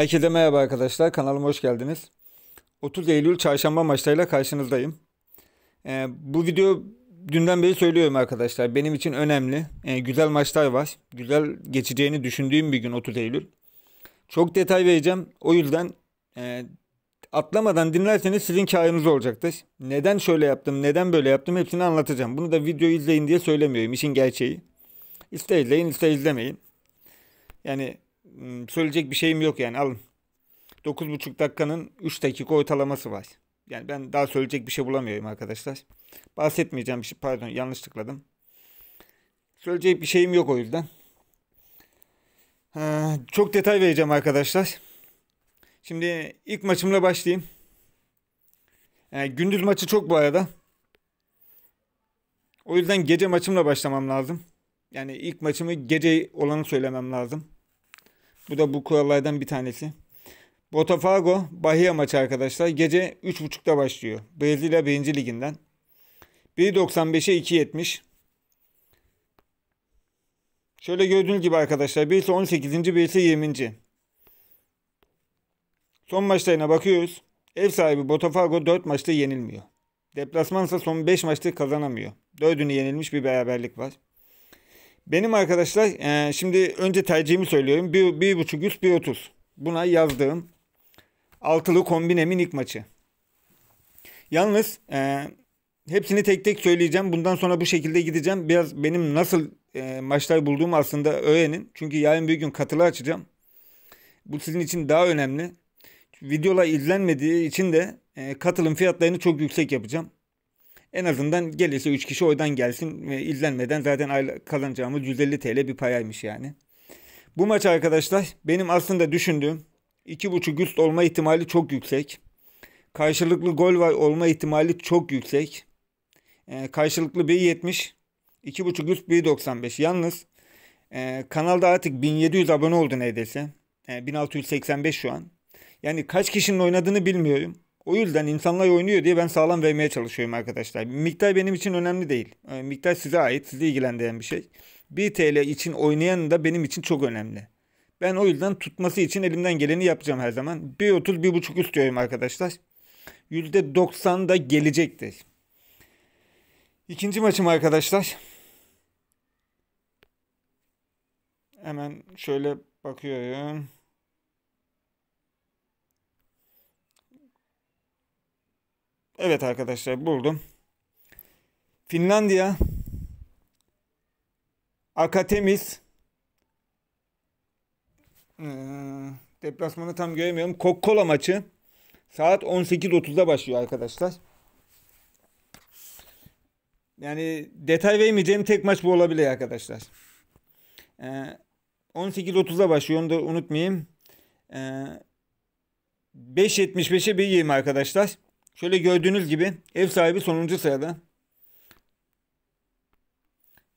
Herkese merhaba arkadaşlar. Kanalıma hoş geldiniz. 30 Eylül çarşamba maçlarıyla karşınızdayım. Ee, bu video dünden beri söylüyorum arkadaşlar. Benim için önemli. Ee, güzel maçlar var. Güzel geçeceğini düşündüğüm bir gün 30 Eylül. Çok detay vereceğim. O yüzden e, atlamadan dinlerseniz sizin karınız olacaktır. Neden şöyle yaptım, neden böyle yaptım hepsini anlatacağım. Bunu da video izleyin diye söylemiyorum. İşin gerçeği. İster izleyin, ister izlemeyin. Yani söyleyecek bir şeyim yok yani alın. 9,5 dakikanın 3 dakika ortalaması var. Yani ben daha söyleyecek bir şey bulamıyorum arkadaşlar. Bahsetmeyeceğim bir şey pardon yanlış tıkladım. Söyleyecek bir şeyim yok o yüzden. Ha, çok detay vereceğim arkadaşlar. Şimdi ilk maçımla başlayayım. Yani gündüz maçı çok bu arada. O yüzden gece maçımla başlamam lazım. Yani ilk maçımı gece olanı söylemem lazım. Bu da bu kurallardan bir tanesi. Botafogo Bahia maçı arkadaşlar. Gece 3.30'da başlıyor. Brezilya 1. liginden. 1.95'e 2.70. Şöyle gördüğünüz gibi arkadaşlar. Birisi 18. birisi 20. Son maçlarına bakıyoruz. Ev sahibi Botafogo 4 maçta yenilmiyor. Deplasmansa son 5 maçta kazanamıyor. 4'ünü yenilmiş bir beraberlik var. Benim arkadaşlar e, şimdi önce tercihimi söylüyorum. 1.5 üst 1.30. Buna yazdığım altılı kombinemin ilk maçı. Yalnız e, hepsini tek tek söyleyeceğim. Bundan sonra bu şekilde gideceğim. Biraz benim nasıl e, maçlar bulduğumu aslında öğrenin. Çünkü yarın bir gün katılı açacağım. Bu sizin için daha önemli. Videolar izlenmediği için de e, katılım fiyatlarını çok yüksek yapacağım. En azından gelirse 3 kişi oydan gelsin ve izlenmeden zaten kazanacağımız 150 TL bir payaymış yani. Bu maç arkadaşlar benim aslında düşündüğüm 2.5 üst olma ihtimali çok yüksek. Karşılıklı gol var olma ihtimali çok yüksek. Ee, karşılıklı 1.70 2.5 üst 1.95. Yalnız e, kanalda artık 1700 abone oldu neredeyse. E, 1685 şu an. Yani kaç kişinin oynadığını bilmiyorum. O yüzden insanlar oynuyor diye ben sağlam vermeye çalışıyorum arkadaşlar. Miktar benim için önemli değil. Ee, miktar size ait, sizi ilgilendiren bir şey. 1 TL için oynayan da benim için çok önemli. Ben o yüzden tutması için elimden geleni yapacağım her zaman. 1.30 1.5 istiyorum arkadaşlar. %90 da gelecektir. İkinci maçım arkadaşlar. Hemen şöyle bakıyorum. Evet arkadaşlar buldum. Finlandiya Akatemis ee, deplasmanı tam göremiyorum. Kokkola maçı saat 18.30'da başlıyor arkadaşlar. Yani detay vermeyeceğim tek maç bu olabilir arkadaşlar. Ee, 18.30'da başlıyor onu da unutmayayım. Ee, 5.75'e bir yiyeyim arkadaşlar. Şöyle gördüğünüz gibi ev sahibi sonuncu sırada.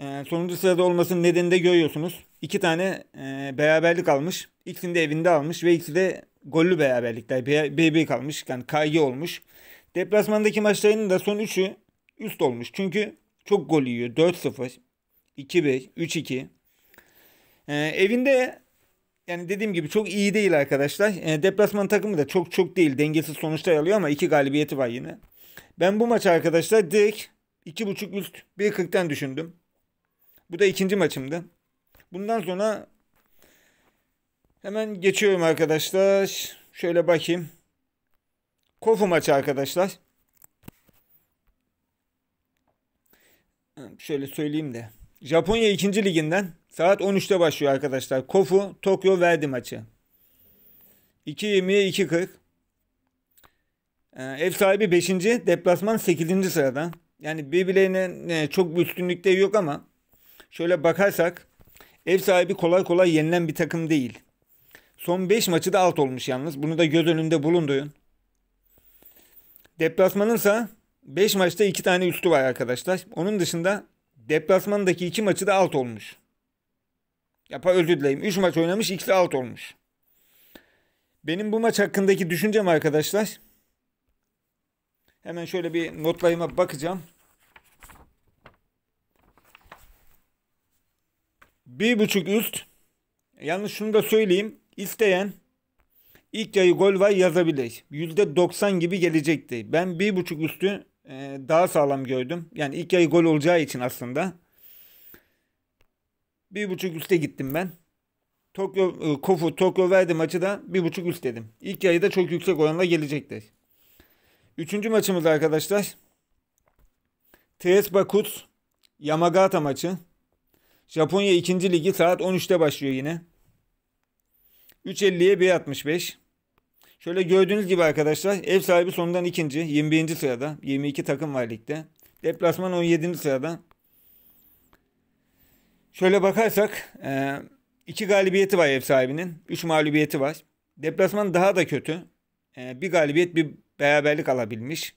Ee, sonuncu sırada olmasının nedeni de görüyorsunuz. İki tane e, beraberlik almış. İkisini de evinde almış ve ikisi de gollü beraberlikler. BB kalmış. Yani kaygı olmuş. Deplasmandaki maçlarının da son üçü üst olmuş. Çünkü çok gol yiyor. 4-0, 2-1, 3-2. Ee, evinde yani dediğim gibi çok iyi değil arkadaşlar. E, deplasman takımı da çok çok değil. Dengesiz sonuçlar alıyor ama iki galibiyeti var yine. Ben bu maç arkadaşlar direkt 2.5 üst 1.40'tan düşündüm. Bu da ikinci maçımdı. Bundan sonra hemen geçiyorum arkadaşlar. Şöyle bakayım. Kofu maçı arkadaşlar. Şöyle söyleyeyim de. Japonya 2. liginden saat 13'te başlıyor arkadaşlar. Kofu Tokyo Verdi maçı. 2.20'ye 2.40. Ee, ev sahibi 5. deplasman 8. sırada. Yani birbirlerine e, çok bir üstünlükte yok ama şöyle bakarsak ev sahibi kolay kolay yenilen bir takım değil. Son 5 maçı da alt olmuş yalnız. Bunu da göz önünde bulundurun. Deplasmanınsa 5 maçta 2 tane üstü var arkadaşlar. Onun dışında deplasmandaki 2 maçı da alt olmuş. Yapa özür dileyim. 3 maç oynamış ikisi alt olmuş. Benim bu maç hakkındaki düşüncem arkadaşlar. Hemen şöyle bir notlarıma bakacağım. Bir buçuk üst. Yalnız şunu da söyleyeyim. İsteyen İlk yarı gol var yazabilir. %90 gibi gelecekti. Ben bir buçuk üstü e, daha sağlam gördüm. Yani ilk yarı gol olacağı için aslında. Bir buçuk üste gittim ben. Tokyo, e, Kofu Tokyo verdi maçı da bir buçuk üst dedim. İlk yarı da çok yüksek oranla gelecektir. Üçüncü maçımız arkadaşlar. TS Bakut Yamagata maçı. Japonya 2. ligi saat 13'te başlıyor yine. 3.50'ye 1.65. Şöyle gördüğünüz gibi arkadaşlar ev sahibi sondan ikinci 21. sırada 22 takım var ligde. Deplasman 17. sırada. Şöyle bakarsak e, iki galibiyeti var ev sahibinin. 3 mağlubiyeti var. Deplasman daha da kötü. E, bir galibiyet bir beraberlik alabilmiş.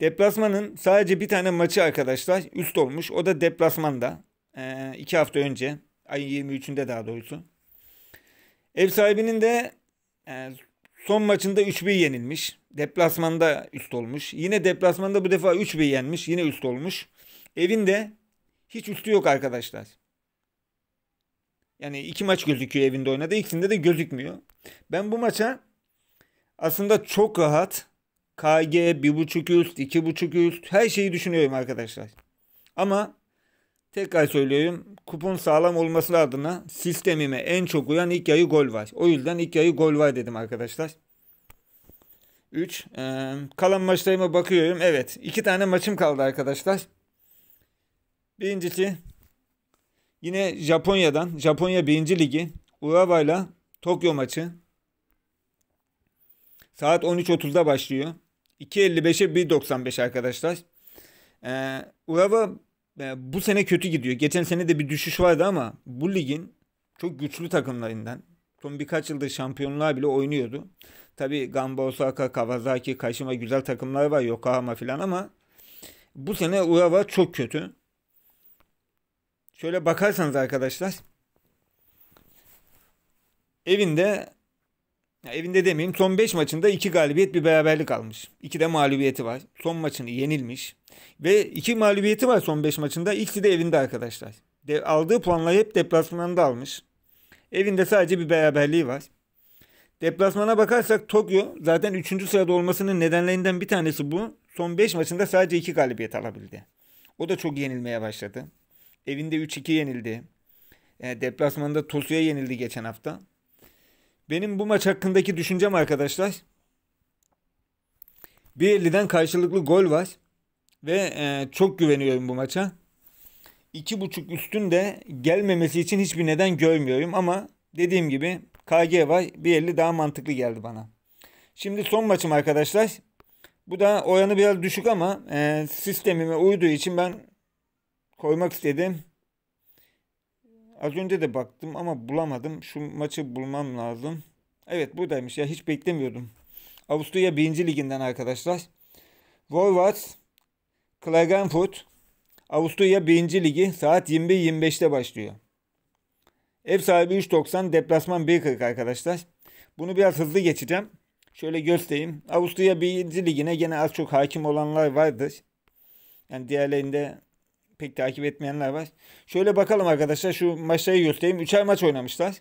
Deplasmanın sadece bir tane maçı arkadaşlar üst olmuş. O da deplasmanda. E, iki hafta önce. Ayın 23'ünde daha doğrusu. Ev sahibinin de e, son maçında 3-1 yenilmiş. Deplasmanda üst olmuş. Yine deplasmanda bu defa 3-1 yenmiş. Yine üst olmuş. Evinde hiç üstü yok arkadaşlar. Yani iki maç gözüküyor evinde oynadı. İkisinde de gözükmüyor. Ben bu maça aslında çok rahat KG 1.5 üst, 2.5 üst her şeyi düşünüyorum arkadaşlar. Ama tekrar söylüyorum kupon sağlam olması adına sistemime en çok uyan ilk yarı gol var. O yüzden ilk yarı gol var dedim arkadaşlar. 3. Ee, kalan maçlarıma bakıyorum. Evet. iki tane maçım kaldı arkadaşlar. Birincisi yine Japonya'dan. Japonya 1. Ligi. Urawa ile Tokyo maçı. Saat 13.30'da başlıyor. 2.55'e 1.95 arkadaşlar. Ee, Urawa bu sene kötü gidiyor. Geçen sene de bir düşüş vardı ama bu ligin çok güçlü takımlarından. Son birkaç yıldır şampiyonluğa bile oynuyordu. Tabi Gamba Osaka, Kawasaki, Kashima güzel takımlar var. Yokohama filan ama bu sene Urawa çok kötü. Şöyle bakarsanız arkadaşlar evinde ya evinde demeyeyim son 5 maçında 2 galibiyet bir beraberlik almış. 2 de mağlubiyeti var. Son maçını yenilmiş. Ve 2 mağlubiyeti var son 5 maçında. İkisi de evinde arkadaşlar. De, aldığı puanları hep deplasmanda almış. Evinde sadece bir beraberliği var. Deplasmana bakarsak Tokyo zaten 3. sırada olmasının nedenlerinden bir tanesi bu. Son 5 maçında sadece 2 galibiyet alabildi. O da çok yenilmeye başladı. Evinde 3-2 yenildi. Yani deplasmanda Tosu'ya yenildi geçen hafta. Benim bu maç hakkındaki düşüncem arkadaşlar. 1.50'den karşılıklı gol var. Ve e, çok güveniyorum bu maça. 2.5 üstün de gelmemesi için hiçbir neden görmüyorum. Ama dediğim gibi KG var. 1.50 daha mantıklı geldi bana. Şimdi son maçım arkadaşlar. Bu da oranı biraz düşük ama e, sistemime uyduğu için ben koymak istedim. Az önce de baktım ama bulamadım. Şu maçı bulmam lazım. Evet buradaymış ya hiç beklemiyordum. Avusturya 1. liginden arkadaşlar. Wolwarts Klagenfurt Avusturya 1. ligi saat 21.25'te başlıyor. Ev sahibi 3.90 deplasman 1.40 arkadaşlar. Bunu biraz hızlı geçeceğim. Şöyle göstereyim. Avusturya 1. ligine gene az çok hakim olanlar vardır. Yani diğerlerinde pek takip etmeyenler var. Şöyle bakalım arkadaşlar şu maçları göstereyim. Üçer maç oynamışlar.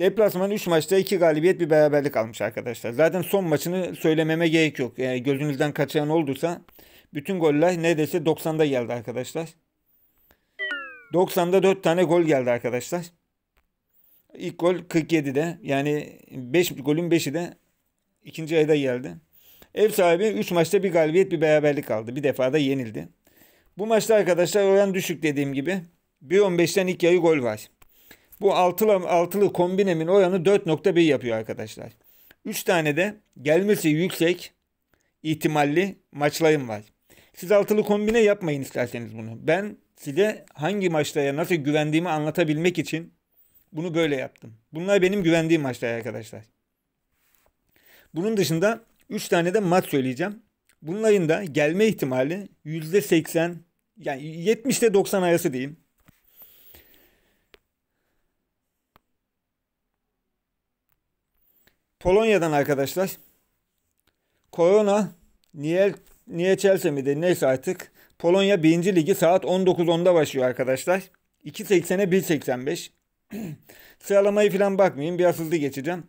Deplasman 3 maçta 2 galibiyet bir beraberlik almış arkadaşlar. Zaten son maçını söylememe gerek yok. Yani gözünüzden kaçan olduysa bütün goller neredeyse 90'da geldi arkadaşlar. 90'da 4 tane gol geldi arkadaşlar. İlk gol 47'de. Yani 5 golün 5'i de ikinci ayda geldi. Ev sahibi 3 maçta bir galibiyet bir beraberlik aldı. Bir defa da yenildi. Bu maçta arkadaşlar oran düşük dediğim gibi. 1.15'ten ilk yarı gol var. Bu altılı, altılı kombinemin oranı 4.1 yapıyor arkadaşlar. 3 tane de gelmesi yüksek ihtimalli maçlarım var. Siz altılı kombine yapmayın isterseniz bunu. Ben size hangi maçlara nasıl güvendiğimi anlatabilmek için bunu böyle yaptım. Bunlar benim güvendiğim maçlar arkadaşlar. Bunun dışında 3 tane de maç söyleyeceğim. Bunların da gelme ihtimali %80 yani 70 ile 90 arası diyeyim. Polonya'dan arkadaşlar. Korona niye niye Chelsea mi de neyse artık. Polonya 1. ligi saat 19.10'da başlıyor arkadaşlar. 2.80'e 1.85. Sıralamayı falan bakmayayım. Biraz hızlı geçeceğim.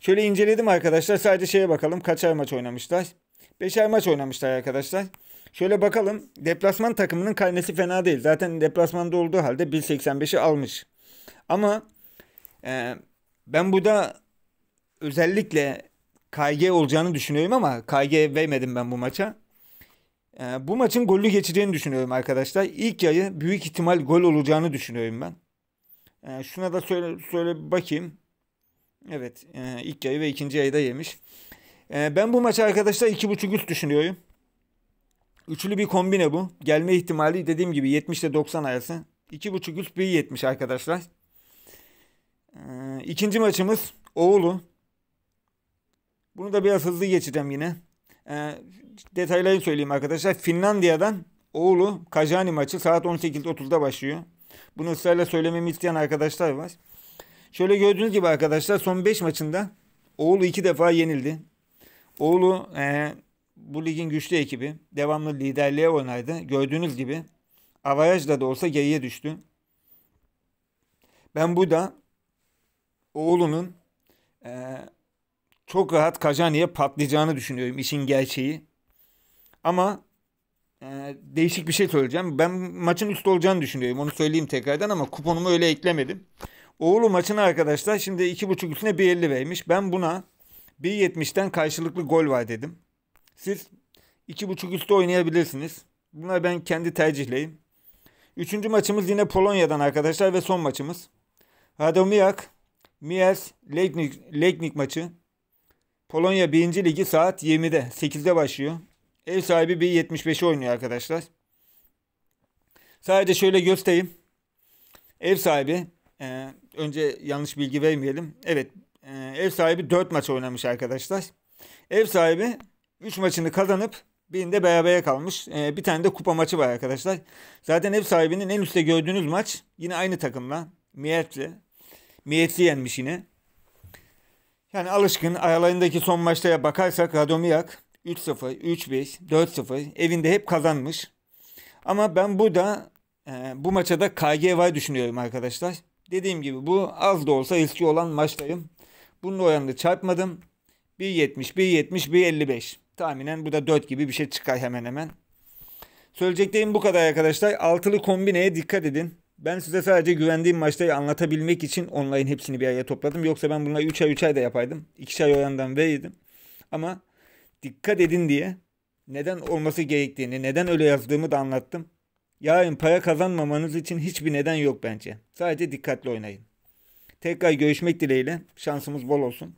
Şöyle inceledim arkadaşlar. Sadece şeye bakalım. Kaçar maç oynamışlar? Beşer maç oynamışlar arkadaşlar. Şöyle bakalım. Deplasman takımının karnesi fena değil. Zaten deplasmanda olduğu halde 1.85'i almış. Ama e, ben burada özellikle KG olacağını düşünüyorum ama KG vermedim ben bu maça. E, bu maçın gollü geçeceğini düşünüyorum arkadaşlar. İlk yayı büyük ihtimal gol olacağını düşünüyorum ben. E, şuna da söyle, söyle bakayım. Evet e, ilk yayı ve ikinci yayı da yemiş. E, ben bu maçı arkadaşlar 2.5 üst düşünüyorum. Üçlü bir kombine bu. Gelme ihtimali dediğim gibi 70 ile 90 arası. 2.5 üst 1.70 arkadaşlar. Ee, ikinci maçımız Oğlu. Bunu da biraz hızlı geçeceğim yine. Ee, detaylarını söyleyeyim arkadaşlar. Finlandiya'dan Oğlu Kajani maçı saat 18.30'da başlıyor. Bunu ısrarla söylememi isteyen arkadaşlar var. Şöyle gördüğünüz gibi arkadaşlar son 5 maçında Oğlu 2 defa yenildi. Oğlu e, bu ligin güçlü ekibi. Devamlı liderliğe oynaydı. Gördüğünüz gibi avarajla da olsa geriye düştü. Ben bu da oğlunun e, çok rahat Kajani'ye patlayacağını düşünüyorum işin gerçeği. Ama e, değişik bir şey söyleyeceğim. Ben maçın üstü olacağını düşünüyorum. Onu söyleyeyim tekrardan ama kuponumu öyle eklemedim. Oğlu maçını arkadaşlar şimdi 2.5 üstüne 1.50 vermiş. Ben buna 1.70'ten karşılıklı gol var dedim. Siz 2.5 üstü oynayabilirsiniz. Buna ben kendi tercihleyim. Üçüncü maçımız yine Polonya'dan arkadaşlar ve son maçımız. Radomiak, Mies Leipzig maçı. Polonya 1. Ligi saat 20'de 8'de başlıyor. Ev sahibi 1.75'i oynuyor arkadaşlar. Sadece şöyle göstereyim. Ev sahibi e, önce yanlış bilgi vermeyelim. Evet e, ev sahibi 4 maç oynamış arkadaşlar. Ev sahibi 3 maçını kazanıp birinde berabere kalmış. Ee, bir tane de kupa maçı var arkadaşlar. Zaten ev sahibinin en üstte gördüğünüz maç yine aynı takımla. Miyetli. Miyetli yenmiş yine. Yani alışkın aralarındaki son maçlara bakarsak Radomiak 3-0, 3-5, 4-0 evinde hep kazanmış. Ama ben burada e, bu maça da KG var düşünüyorum arkadaşlar. Dediğim gibi bu az da olsa eski olan maçtayım. Bunun oranını çarpmadım. 1.70, 1.70, 1.55. Tahminen bu da 4 gibi bir şey çıkar hemen hemen. Söyleyeceklerim bu kadar arkadaşlar. Altılı kombineye dikkat edin. Ben size sadece güvendiğim maçları anlatabilmek için online hepsini bir araya topladım. Yoksa ben bunları 3 ay 3 ay da yapaydım. 2 ay orandan verirdim. Ama dikkat edin diye neden olması gerektiğini, neden öyle yazdığımı da anlattım. Yarın para kazanmamanız için hiçbir neden yok bence. Sadece dikkatli oynayın. Tekrar görüşmek dileğiyle. Şansımız bol olsun.